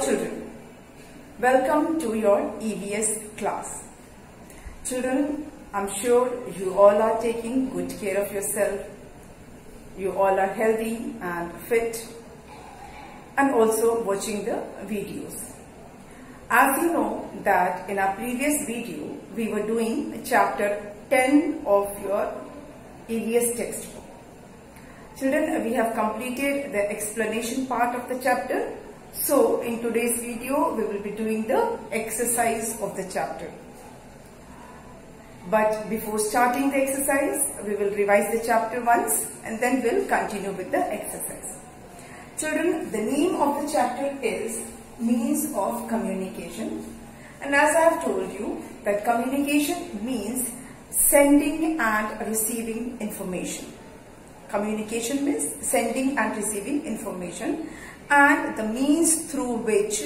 Children, welcome to your EBS class. Children, I'm sure you all are taking good care of yourself. You all are healthy and fit and also watching the videos. As you know that in our previous video, we were doing chapter 10 of your EBS textbook. Children, we have completed the explanation part of the chapter. So, in today's video, we will be doing the exercise of the chapter. But before starting the exercise, we will revise the chapter once and then we'll continue with the exercise. Children, the name of the chapter is Means of Communication. And as I have told you, that communication means sending and receiving information. Communication means sending and receiving information and the means through which,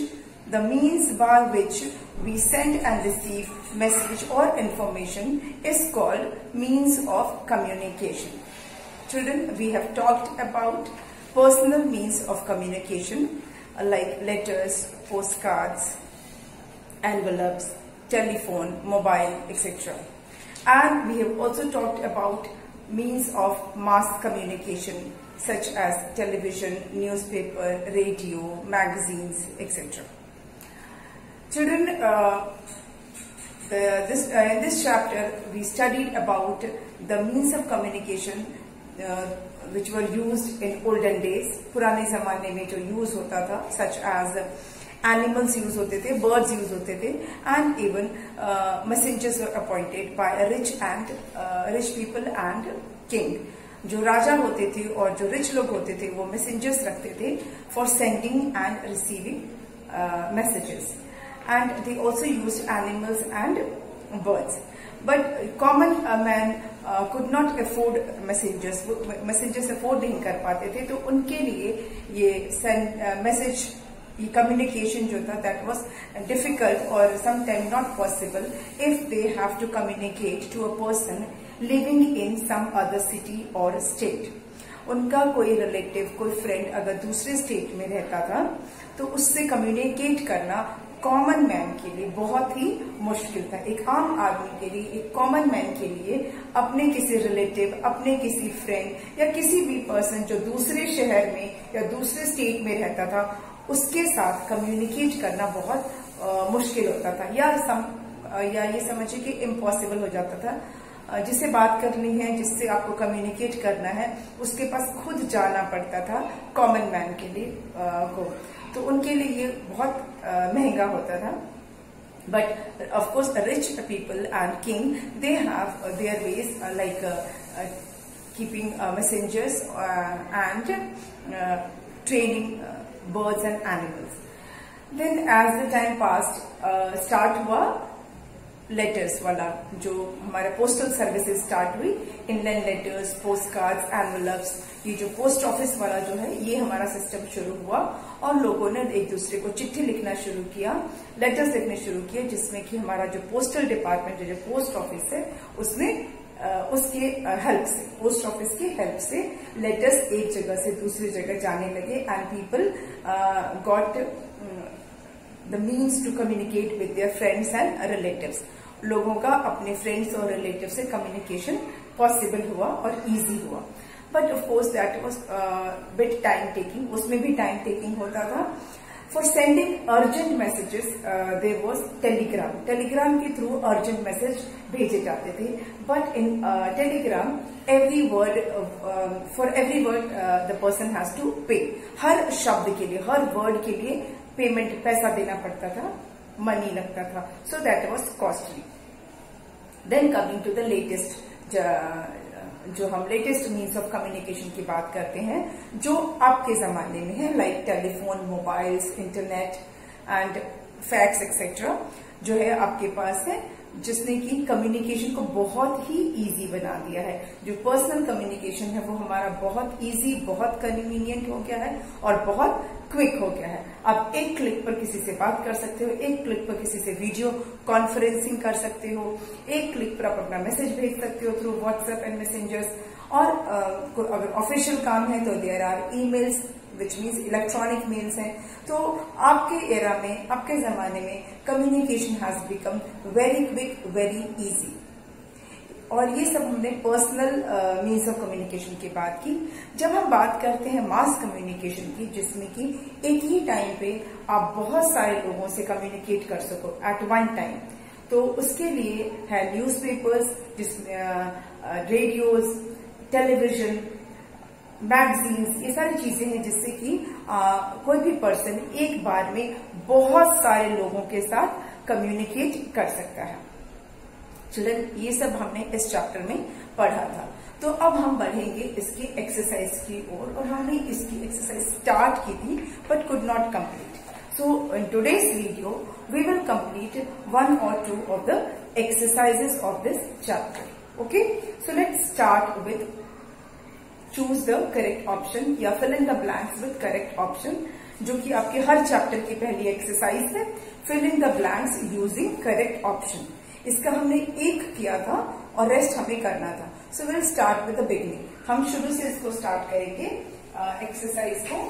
the means by which we send and receive message or information is called means of communication. Children, we have talked about personal means of communication like letters, postcards, envelopes, telephone, mobile, etc. And we have also talked about means of mass communication such as television, newspaper, radio, magazines, etc. Children, uh, the, this, uh, in this chapter we studied about the means of communication uh, which were used in olden days. पुराने जमाने में जो use होता था such as animals use होते थे birds use होते थे and even uh, messengers were appointed by a rich and uh, rich people and king जो राजा होते थे और जो रिच लोग होते थे, वो मैसेंजर्स रखते थे for sending and receiving messages and they also use animals and birds but common man could not afford messengers messengers afford नहीं कर पाते थे तो उनके लिए ये मैसेज ये कम्युनिकेशन जो था दैट वॉज़ डिफ़िकल्ट और some time not possible if they have to communicate to a person living in some other city और स्टेट उनका कोई रिलेटिव कोई फ्रेंड अगर दूसरे स्टेट में रहता था तो उससे कम्युनिकेट करना कॉमन मैन के लिए बहुत ही मुश्किल था। एक आम आदमी के लिए एक कॉमन मैन के लिए अपने किसी रिलेटिव अपने किसी फ्रेंड या किसी भी पर्सन जो दूसरे शहर में या दूसरे स्टेट में रहता था उसके साथ कम्युनिकेट करना बहुत आ, मुश्किल होता था। या सम, या ये समझिए कि इम्पॉसिबल हो जाता था। जिससे बात करनी है जिससे आपको कम्युनिकेट करना है उसके पास खुद जाना पड़ता था कॉमन मैन के लिए को तो उनके लिए ये बहुत महँगा होता था but of course rich people and king they have their ways like keeping messengers and training and animals. Then as the time passed, uh, start हुआ लेटर्स वाला जो हमारा पोस्टल सर्विसेज़ स्टार्ट हुई inland letters post cards envelopes ये जो post office वाला जो है, ये हमारा सिस्टम शुरू हुआ और लोगों ने एक दूसरे को चिट्ठी लिखना शुरू किया लेटर्स लिखने शुरू किए, जिसमें कि हमारा जो पोस्टल डिपार्टमेंट जो पोस्ट ऑफ़िस है, उसमें उसके हेल्प से पोस्ट ऑफ़िस की हेल्प से लेटर्स एक जगह से दूसरी जगह जाने लगे and people got the means to communicate with their friends and relatives लोगों का अपने फ्रेंड्स और रिलेटिव से कम्युनिकेशन पॉसिबल हुआ और इजी हुआ। But of course that was bit time taking उसमें भी टाइम टेकिंग होता था। For sending urgent messages there was telegram telegram के थ्रू अर्जेंट मैसेज भेजे जाते थे। But in telegram every word for every word the person has to pay हर शब्द के लिए, हर वर्ड के लिए पेमेंट पैसा देना पड़ता था। मनी लगता था। So that was costly then coming to the latest जो हम लेटेस्ट मीन्स ऑफ़ कम्युनिकेशन की बात करते हैं, जो आपके जमाने में है like telephone mobiles internet and fax etcetera जो है आपके पास है, जिसने कि कम्युनिकेशन को बहुत ही इजी बना दिया है। जो पर्सनल कम्युनिकेशन है, वो हमारा बहुत इजी बहुत कन्वीनियंट हो गया है और बहुत क्विक हो गया है। आप एक क्लिक पर किसी से बात कर सकते हो, एक क्लिक पर किसी से वीडियो कॉन्फ्रेंसिंग कर सकते हो, एक क्लिक पर आप अपना मैसेज भेज सकते हो थ्रू व्हाट्सएप एंड मैसेंजर्स और अगर ऑफिशियल काम है तो there are emails which means electronic mails हैं। तो आपके एरा में, आपके जमाने में communication has become very quick very easy और ये सब हमने पर्सनल मीन्स ऑफ़ कम्युनिकेशन की बात की। जब हम बात करते हैं मास कम्युनिकेशन की, जिसमें कि एक ही टाइम पे आप बहुत सारे लोगों से कम्युनिकेट कर सको एट वन टाइम तो उसके लिए है न्यूज़पेपर्स जिसमें रेडियोज टेलीविज़न मैगजीन्स ये सारी चीज़ें हैं जिससे कि कोई भी पर्सन एक बार में बहुत सारे लोगों के साथ कम्युनिकेट कर सकता है। चिल्ड्रन ये सब हमने इस चैप्टर में पढ़ा था। तो अब हम बढ़ेंगे इसकी एक्सरसाइज की ओर और, हमने इसकी एक्सरसाइज स्टार्ट की थी but could not complete so in today's video we will complete one और two of the exercises of this chapter okay so let start with choose the correct option या fill in the blanks with correct option जो कि आपके हर chapter की पहली exercise है। Fill in the blanks using correct option इसका हमने एक किया था और रेस्ट हमें करना था। So will start with the beginning हम शुरू से इसको स्टार्ट करेंगे एक्सरसाइज को।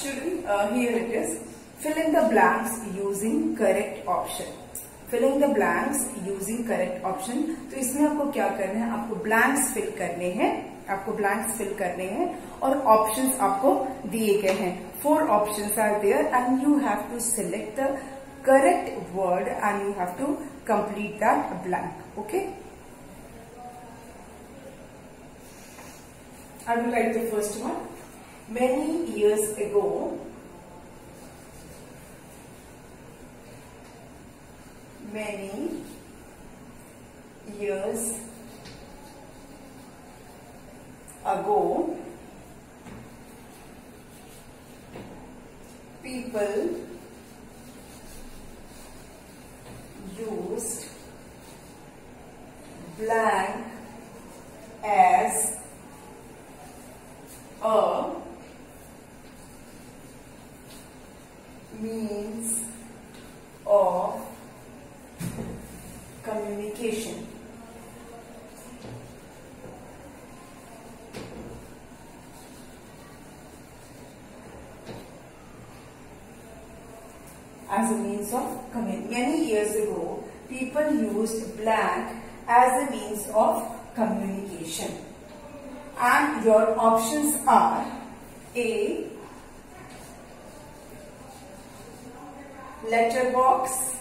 Should uh, here it is. Fill in the blanks using correct option. Filling the blanks using correct option तो इसमें आपको क्या करना है? आपको ब्लैंक्स फिल करने हैं। आपको ब्लैंक्स फिल करने हैं और ऑप्शंस आपको दिए गए हैं। Four options are there and you have to select the correct word and you have to complete that blank okay I will write the first one. Many years ago, many years ago people used blank as a means of communication. As a means of communication. Many years ago, people used blank as a means of communication. And your options are A. Letterbox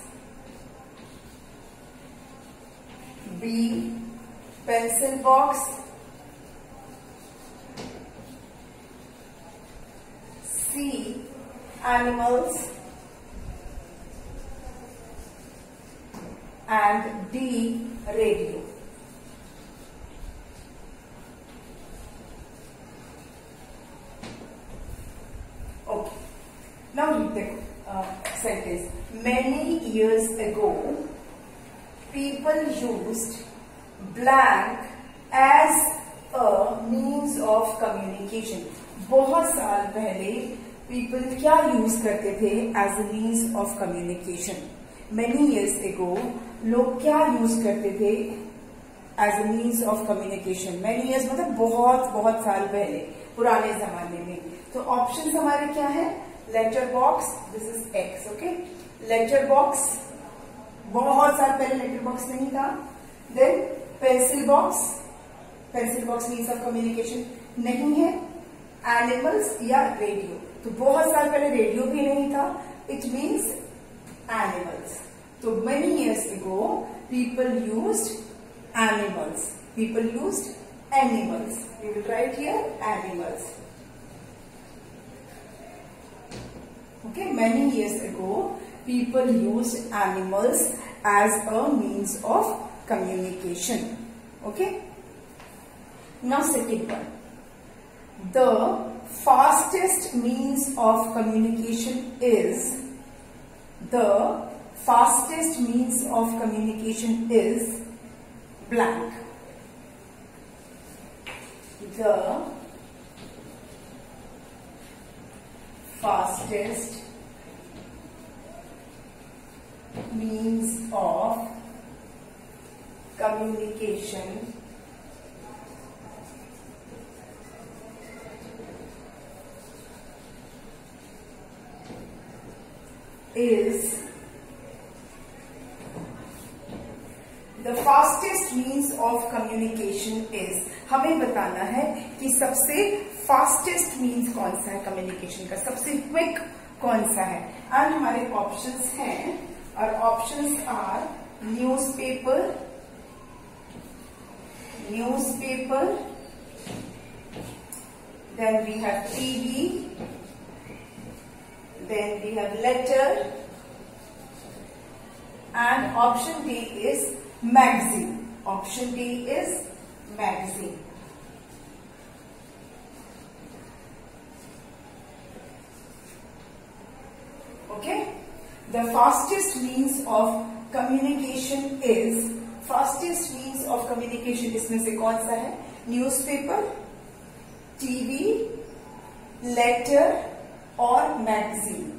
B. Pencil box. C. Animals. And D. Radio. Okay. Now read the uh, sentence. Many years ago, people used blank as a means of communication. बहुत साल पहले people क्या use करते थे as a means of communication many years ago लोग क्या use करते थे as a means of communication many years मतलब बहुत बहुत साल पहले, पुराने जमाने में। तो ऑप्शन हमारे क्या है? Letter box this is X okay letter box बहुत साल पहले लेटर बॉक्स नहीं था। Then pencil box pencil box means of communication नहीं है। एनिमल्स या रेडियो तो बहुत साल पहले रेडियो भी नहीं था। इट मीन्स एनिमल्स तो many years ago people use animals people use animals you will write here animals okay, many years ago people used animals as a means of communication. Okay. Now second one. The fastest means of communication is the fastest means of communication is blank. The fastest communication. Is the fastest means of communication is, हमें बताना है कि सबसे fastest means कौन सा है communication का? सबसे क्विक कौन सा है? एंड हमारे ऑप्शंस हैं और options are newspaper newspaper. Then we have TV. Then we have letter. And option D is magazine. Option D is magazine. Okay? The fastest means of communication is fastest means of communication इसमें से कौन सा है? News paper TV letter और magazine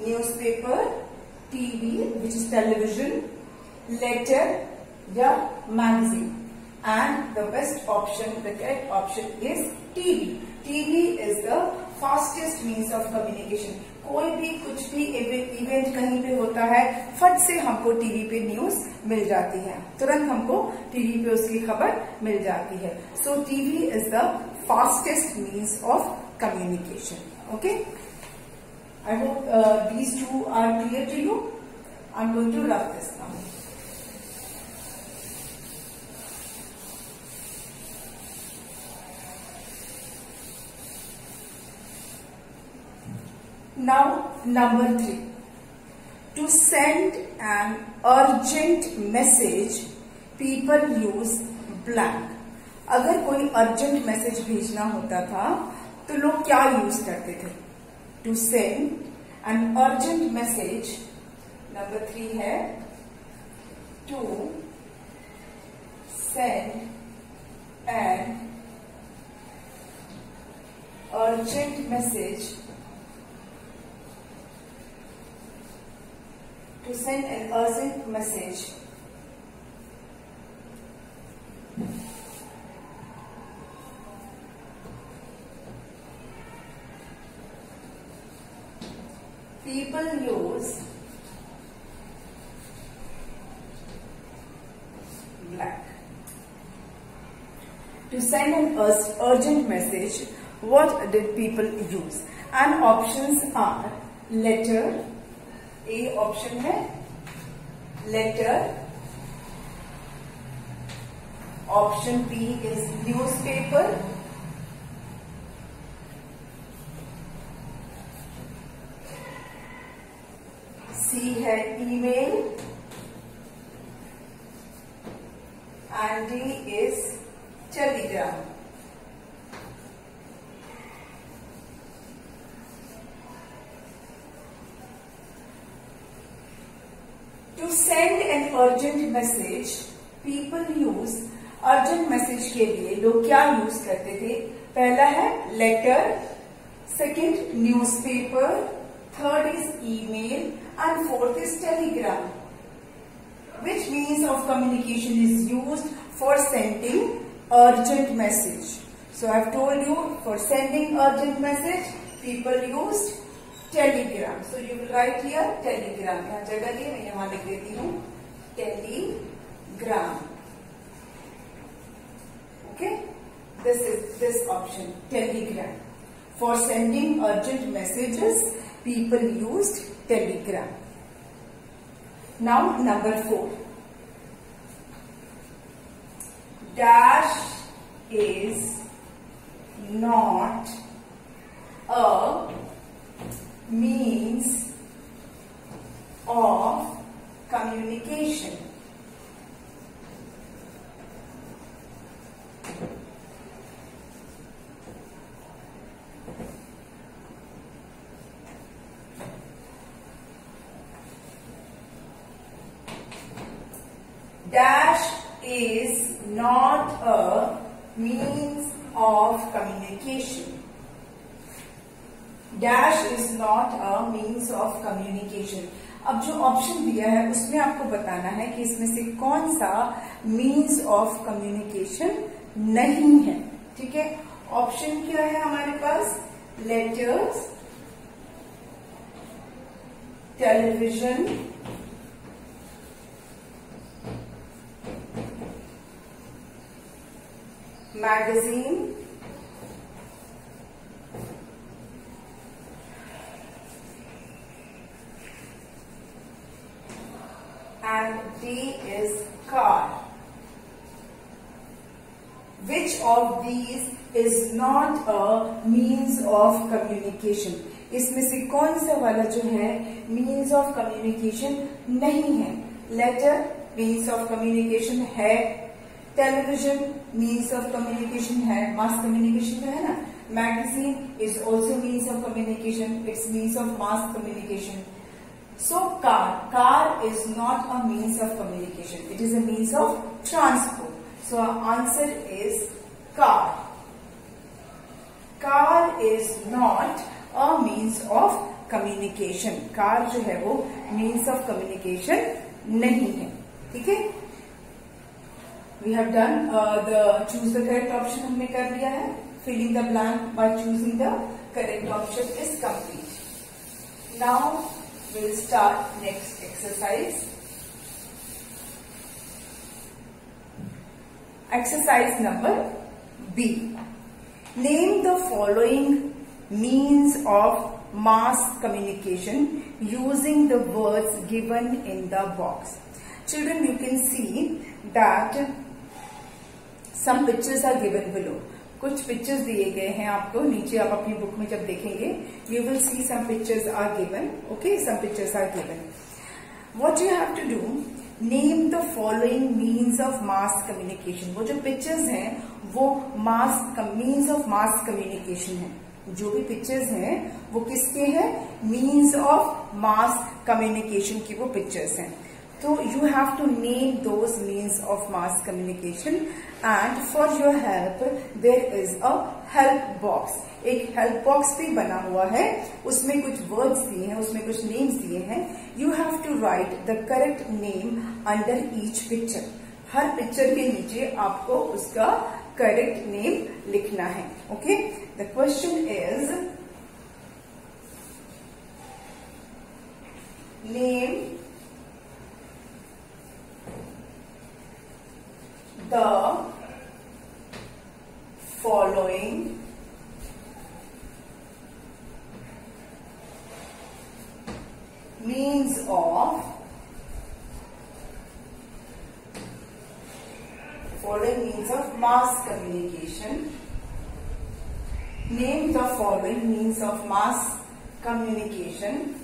news paper TV which is television letter या magazine and the best option the correct option is TV TV is the fastest means of communication कोई भी कुछ भी इवेंट कहीं पे होता है, फट से हमको टीवी पे न्यूज़ मिल जाती है। तुरंत हमको टीवी पे उसकी खबर मिल जाती है। So TV is the fastest means of communication okay I hope these two are clear to you I am going to love this now. Now, number three. To send an urgent message, people use blank. अगर कोई urgent message भेजना होता था तो लोग क्या use करते थे to send an urgent message number three है to send an urgent message to send an urgent message. People use black. To send an urgent message, what did people use? And options are letter, A option है letter option B is newspaper C है email and D is telegram urgent message people use urgent message के लिए लोग क्या use करते थे? पहला है letter second news paper third is email and fourth is telegram which means of communication is use for sending urgent message so I've told you for sending urgent message people use telegram so you write here telegram यहाँ जगह लिए मैं यहाँ लिख देती हूँ। Telegram. Okay, this is this option telegram. For sending urgent messages, people used telegram. Now number 4. Dash is not अब जो ऑप्शन दिया है, उसमें आपको बताना है कि इसमें से कौन सा मीन्स ऑफ़ कम्युनिकेशन नहीं है। ठीक है? ऑप्शन क्या है हमारे पास? Letters television magazine and D is car. Which of these is not a means of communication? इसमें से कौन सा वाला जो है मीन्स ऑफ़ कम्युनिकेशन नहीं है? लेटर मीन्स ऑफ़ कम्युनिकेशन है. टेलीविज़न मीन्स ऑफ़ कम्युनिकेशन है. मास कम्युनिकेशन जो है ना? Magazine is also means of communication it's means of mass communication So car, car is not a means of communication. It is a means of transport. So our answer is car. Car is not a means of communication. car जो है वो means of communication नहीं है ठीक है We have done uh, the choose the correct option हमने कर लिया है filling the blank by choosing the correct option is complete. Now we'll start next exercise. Exercise number B. Name the following means of mass communication using the words given in the box. Children, you can see that some pictures are given below. कुछ pictures दिए गए हैं आपको, नीचे आप अपनी book में जब देखेंगे you will see some pictures are given okay some pictures are given what you have to do name the following means of mass communication वो जो पिक्चर्स हैं, वो mass means of mass communication है। जो भी पिक्चर्स हैं, वो किसके हैं? मीन्स ऑफ़ मास कम्युनिकेशन की वो पिक्चर्स हैं। So you have to name those means of mass communication and for your help, there is a help box. एक हेल्प बॉक्स भी बना हुआ है, उसमें कुछ वर्ड्स दिए हैं, उसमें कुछ नेम्स दिए हैं। You have to write the correct name under each picture her picture के नीचे आपको उसका करेक्ट नेम लिखना है okay the question is name the following means of following means of mass communication. Name the following means of mass communication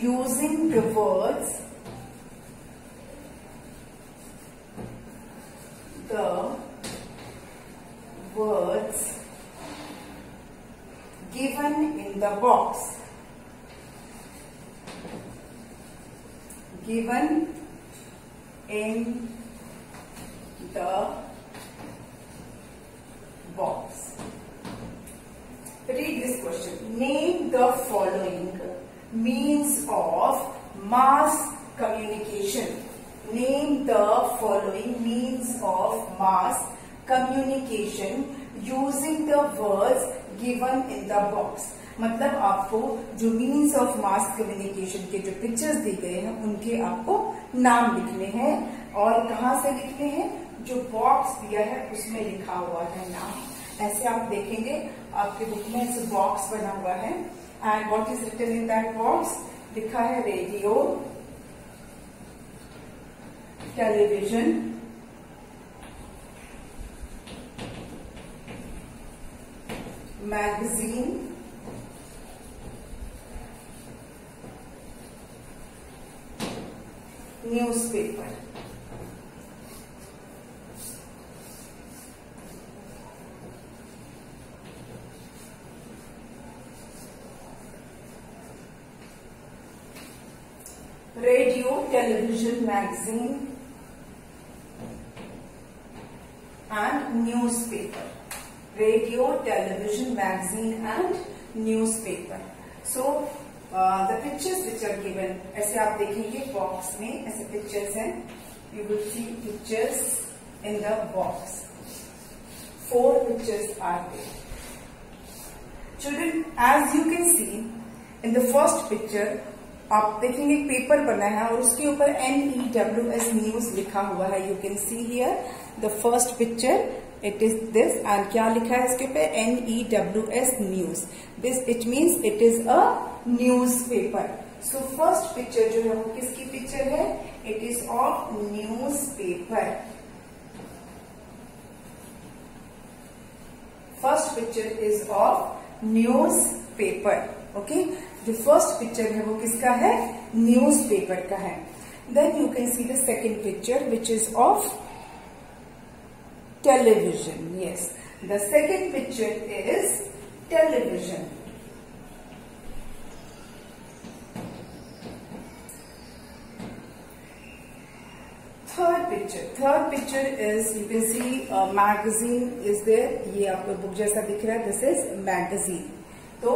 using the words the words given in the box. Given in the box. Read this question. Name the following means of mass communication. Name the following means of mass communication using the words given in the box. मतलब आपको जो means of mass communication के जो pictures दिए गए हैं, उनके आपको नाम लिखने हैं और कहा से लिखने हैं जो बॉक्स दिया है, उसमें लिखा हुआ है नाम ऐसे आप देखेंगे, आपके बुक में ऐसे बॉक्स बना हुआ है and what is written in that box लिखा है radio television magazine newspaper radio, television, magazine, newspaper. Radio, television, magazine and newspaper. So uh, the pictures which are given, ऐसे आप देखेंगे बॉक्स में ऐसे पिक्चर्स हैं you will see pictures in the box. Four pictures are there. Children, as you can see in the first picture, आप देखेंगे paper बना है और उसके ऊपर N E W S news लिखा हुआ है। You can see here the first picture it is this and क्या लिखा है इसके ऊपर? N E W S news this it means it is a newspaper so first picture जो है वो किसकी पिक्चर है? It is of newspaper first picture is of newspaper okay जो फ़र्स्ट पिक्चर है वो किसका है? न्यूज़ पेपर का है। Then you can see the second picture which is of television yes the second picture is television third picture third picture is you can see magazine is there ये आपको book जैसा दिख रहा है. This is magazine तो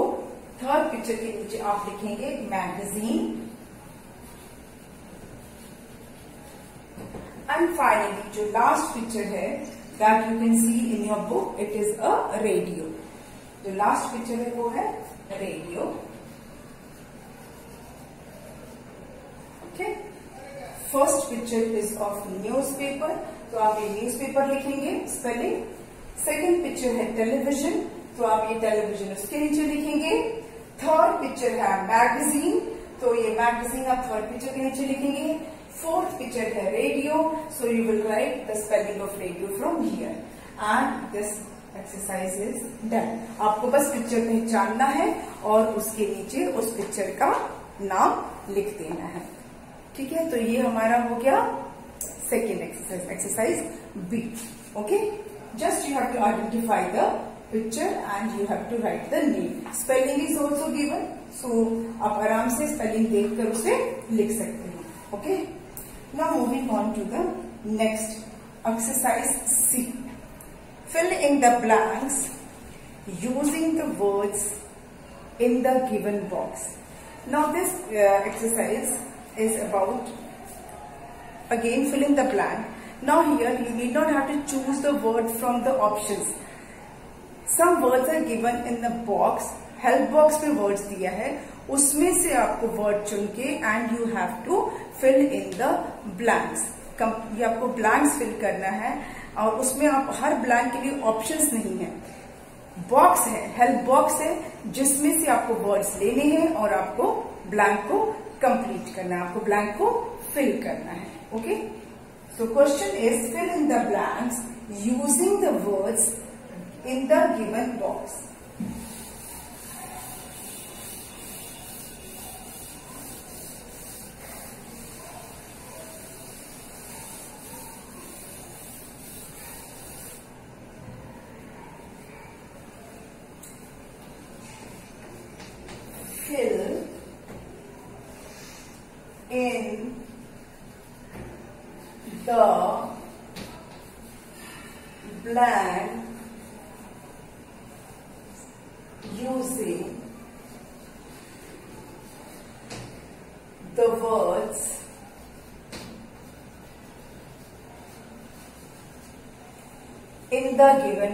third picture के नीचे आप लिखेंगे मैगजीन एंड फाइनली जो लास्ट पिक्चर है that you can see in your book it is a radio जो लास्ट पिक्चर है, वो है radio okay first picture is of newspaper तो आप ये न्यूज़पेपर लिखेंगे स्पेलिंग सेकंड पिक्चर है टेलीविज़न तो आप ये टेलीविज़न उसके नीचे लिखेंगे. थर्ड पिक्चर है मैगजीन तो ये मैगजीन आप थर्ड पिक्चर के नीचे लिखेंगे। फोर्थ पिक्चर है radio so you will write the spelling of radio from here and this exercise is done आपको बस पिक्चर पहचानना है और उसके नीचे उस पिक्चर का नाम लिख देना है। ठीक है? तो ये हमारा हो गया second exercise exercise B okay just you have to identify the picture and you have to write the name. Spelling is also given. So आप आराम से spelling देखकर उसे लिख सकते हैं. Okay. Now moving on to the next exercise C. Fill in the blanks using the words in the given box. Now this uh, exercise is about again filling the blank. Now here you need not have to choose the word from the options. Some words are given in the box help box में words दिया है। उसमें से आपको word चुन के and you have to fill in the blanks ये आपको ब्लैंक्स फिल करना है। और उसमें आप हर ब्लैंक के लिए ऑप्शंस नहीं है। बॉक्स है हेल्प बॉक्स है, जिसमें से आपको वर्ड्स लेने हैं और आपको ब्लैंक को कंप्लीट करना है। आपको ब्लैंक को फिल करना है। Okay so question is fill in the blanks using the words in the given box.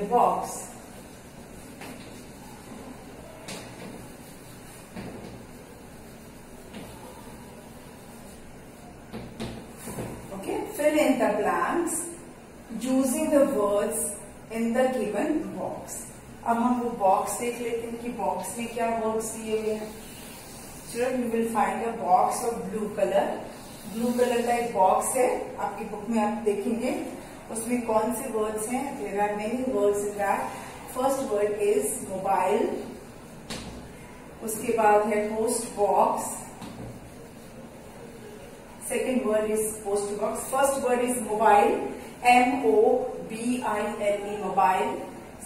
Given box. Okay, fill in the blanks using the words in the given box. अब हम वो box देख लेते हैं कि box में क्या words दिए हुए हैं children you will find a box of blue colour blue colour का एक बॉक्स है आपकी बुक में आप देखेंगे उसमें कौन से वर्ड्स हैं? There are many words in that first word is mobile उसके बाद है post box second word is post box first word is mobile M O B I L E mobile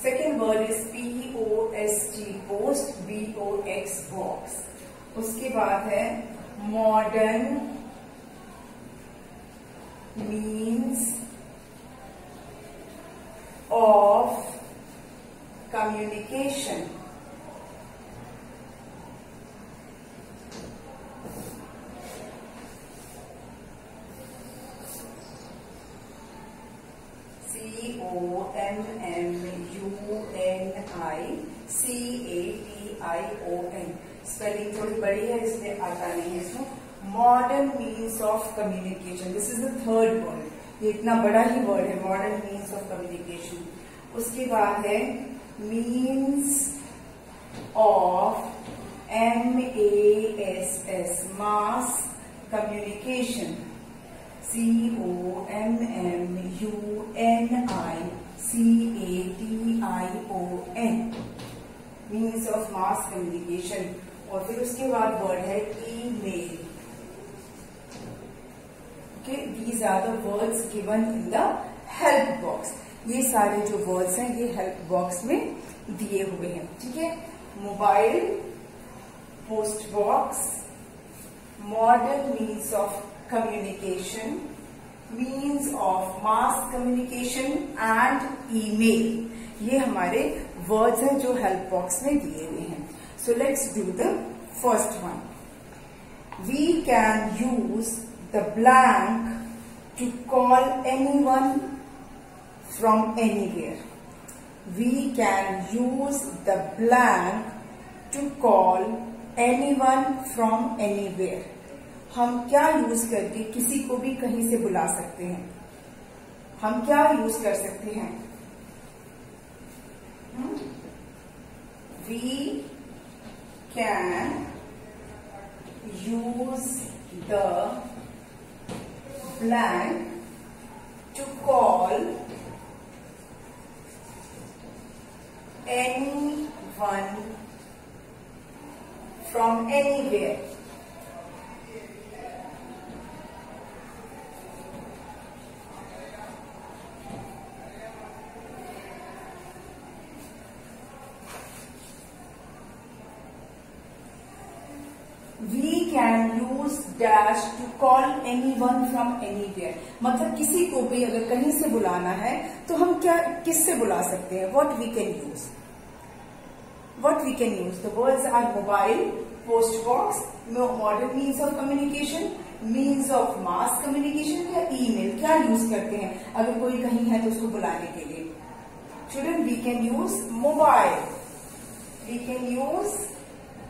second word is P O S T post B O X box उसके बाद है modern means of communication. C O M M U N I C A T I O N. Spelling थोड़ी बड़ी है, इसलिए आता नहीं है इसमें. Modern means of communication this is the third word ये इतना बड़ा ही वर्ड है मॉडर्न मीन्स ऑफ़ कम्युनिकेशन उसके बाद है means of M A S S mass communication C O M M U N I C A T I O N means of mass communication और फिर उसके बाद वर्ड है email okay these are the words given in the help box ये सारे जो words हैं, ये हेल्प बॉक्स में दिए हुए हैं। ठीक है? Mobile post box modern means of communication means of mass communication and email ये हमारे वर्ड्स हैं जो हेल्प बॉक्स में दिए हुए हैं। So let's do the first one we can use blank to call anyone from anywhere. We can use the blank to call anyone from anywhere. हम क्या यूज़ करके किसी को भी कहीं से बुला सकते हैं हम क्या यूज़ कर सकते हैं we can use the blank to call anyone from anywhere. We use dash to call anyone from anywhere मतलब किसी को भी अगर कहीं से बुलाना है तो हम क्या, किससे बुला सकते हैं? What we can use what we can use the words are mobile post box no modern means of communication means of mass communication या ई मेल क्या यूज़ करते हैं? अगर कोई कहीं है तो उसको बुलाने के लिए. Children we can use mobile we can use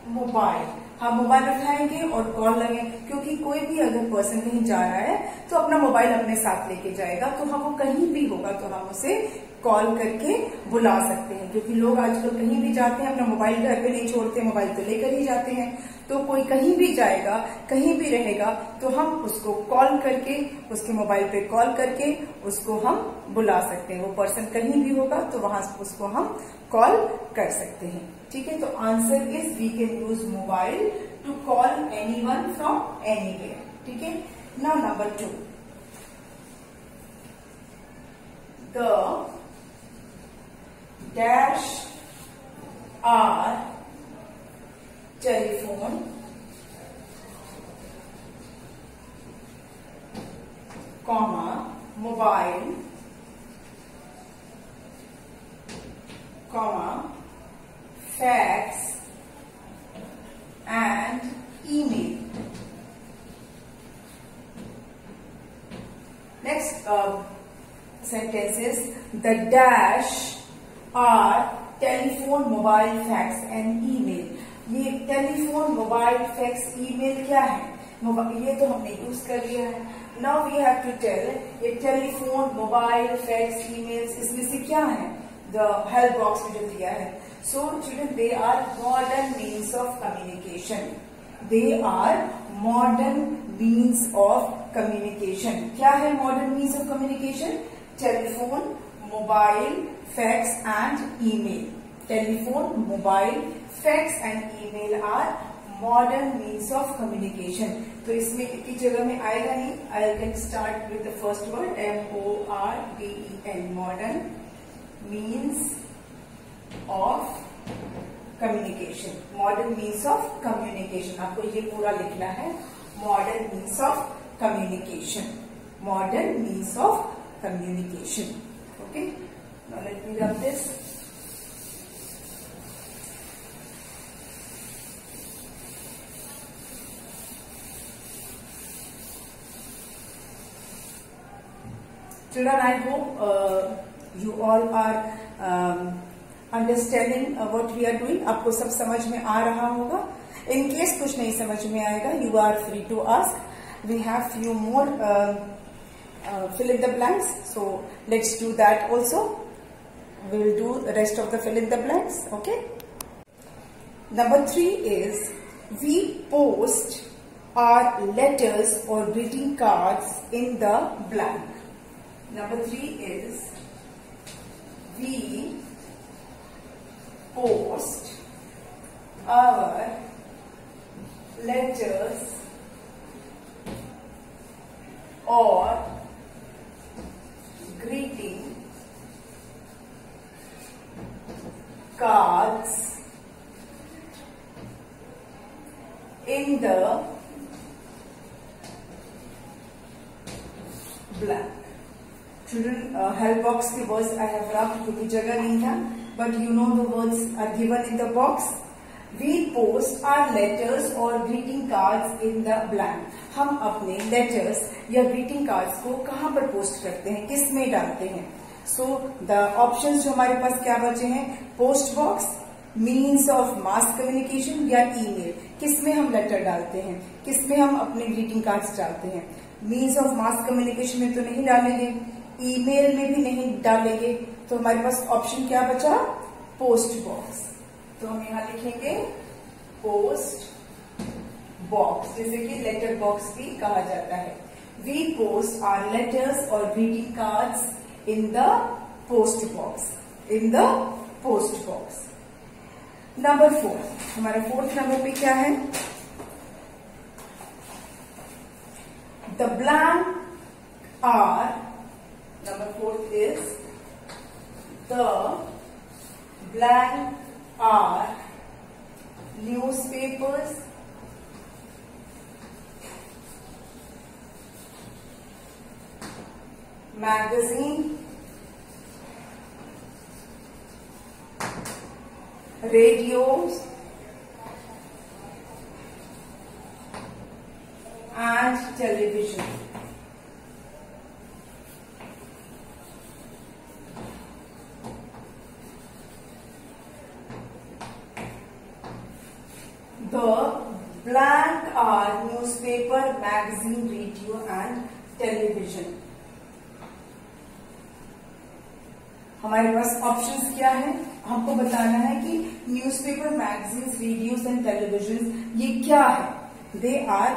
mobile हम मोबाइल उठाएँगे और कॉल लगे क्योंकि कोई भी अगर पर्सन कहीं जा रहा है तो अपना मोबाइल अपने साथ लेके जाएगा तो हम वो कहीं भी होगा तो हम उसे कॉल करके बुला सकते हैं, क्योंकि लोग आजकल कहीं भी जाते हैं, अपना मोबाइल घर पे नहीं छोड़ते, मोबाइल तो लेकर ही जाते हैं। तो कोई कहीं भी जाएगा, कहीं भी रहेगा तो हम उसको कॉल करके, उसके मोबाइल पे कॉल करके उसको हम बुला सकते हैं। वो पर्सन कहीं भी होगा तो वहाँ उसको हम कॉल कर सकते हैं। ठीक है तो answer is we can use mobile to call anyone from anywhere ठीक है? Now number two the dash are telephone comma mobile comma fax and email. Next uh, sentence is the dash are telephone mobile fax and email ये telephone mobile fax email क्या है? ये तो हमने use कर लिया है। Now we have to tell ये टेलीफोन मोबाइल फैक्स ईमेल्स इसमें से क्या है? द हेल्प बॉक्स में जो दिया है। So children they are modern means of communication they are modern means of communication क्या है modern means of communication telephone mobile fax and email. Telephone, mobile, fax and email are modern means of communication. तो इसमें की जगह में आएगा नहीं? I can start with the first word M O R D E N modern means of communication modern means of communication आपको ये पूरा लिखना है। Modern means of communication modern means of communication okay Now let me this. Children, I hope uh, you all are um, understanding what we are doing आपको सब समझ में आ रहा होगा। इनकेस कुछ नहीं समझ में आएगा you are free to ask we have you more fill in the blanks so let's do that also will do rest of the fill in the blanks okay number three is we post our letters और greeting cards in the blank number three is we post our letters or greeting cards in the. Children, uh, help box के words I have rubbed क्योंकि जगह नहीं था but you know the words are given in the box. We post our letters or greeting cards in the blank. हम अपने letters या greeting cards को कहाँ पर पोस्ट करते हैं? किसमें डालते हैं? सो द ऑप्शंस जो हमारे पास क्या बचे हैं? Post box means of mass communication या ईमेल किसमें हम लेटर डालते हैं? किसमें हम अपने ग्रीटिंग कार्ड्स डालते हैं? मीन्स ऑफ़ मास कम्युनिकेशन में तो नहीं डालेंगे। ईमेल में भी नहीं डालेंगे। तो हमारे पास ऑप्शन क्या बचा? पोस्ट बॉक्स तो हम यहाँ लिखेंगे पोस्ट बॉक्स जैसे कि लेटर बॉक्स भी कहा जाता है। वी पोस्ट आर लेटर्स और greeting cards in the post box in the post box number four हमारा फोर्थ नंबर पे क्या है? The blank are number fourth is the blank are newspapers magazine radios and television blank are newspaper, magazine, radio, and television. हमारे पास option क्या है? हमको बताना है कि newspaper magazines radios and television ये क्या है? दे आर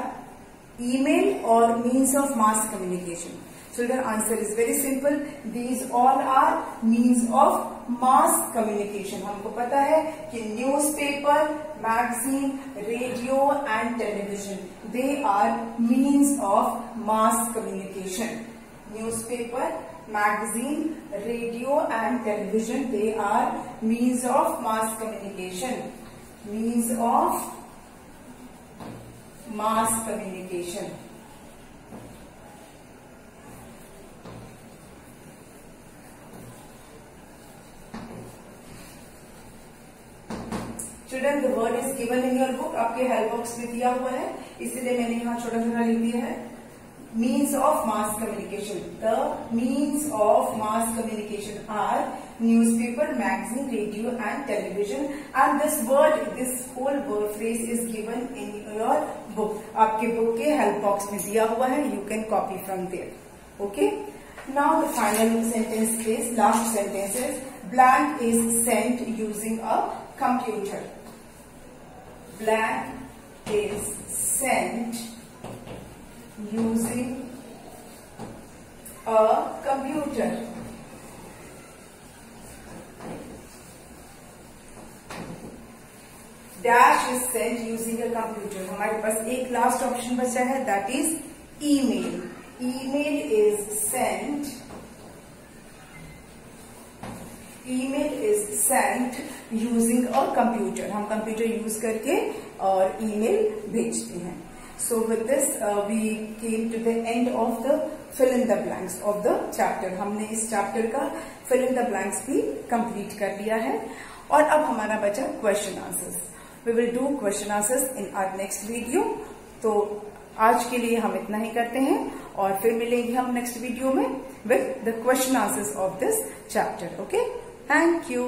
ई मेल और means of mass communication so इधर answer is very simple these all are means of mass communication हमको पता है कि newspaper, magazine radio and television they are means of mass communication newspaper, magazine radio and television they are means of mass communication means of mass communication children the word is given in your book आपके help box में दिया हुआ है। इसीलिए मैंने यहाँ छोटा छोटा लिख दिया है। Means of mass communication the means of mass communication are newspaper magazine radio and television and this word this whole word phrase is given in your book आपके बुक के हेल्प बॉक्स में दिया हुआ है। You can copy from there okay now the final sentence is last sentence is blank is sent using a computer blank is sent using a computer. Dash is sent using a computer. हमारे पास एक last option बचा है that is email email is sent email is sent using a computer हम computer use करके और email भेजते हैं। So with this we came to the end of the fill in the blanks of the chapter हमने इस chapter का fill in the blanks भी complete कर लिया है। और अब हमारा बचा question answers we will do question answers in our next video तो आज के लिए हम इतना ही करते हैं और फिर मिलेंगे हम नेक्स्ट वीडियो में with the question answers of this chapter okay thank you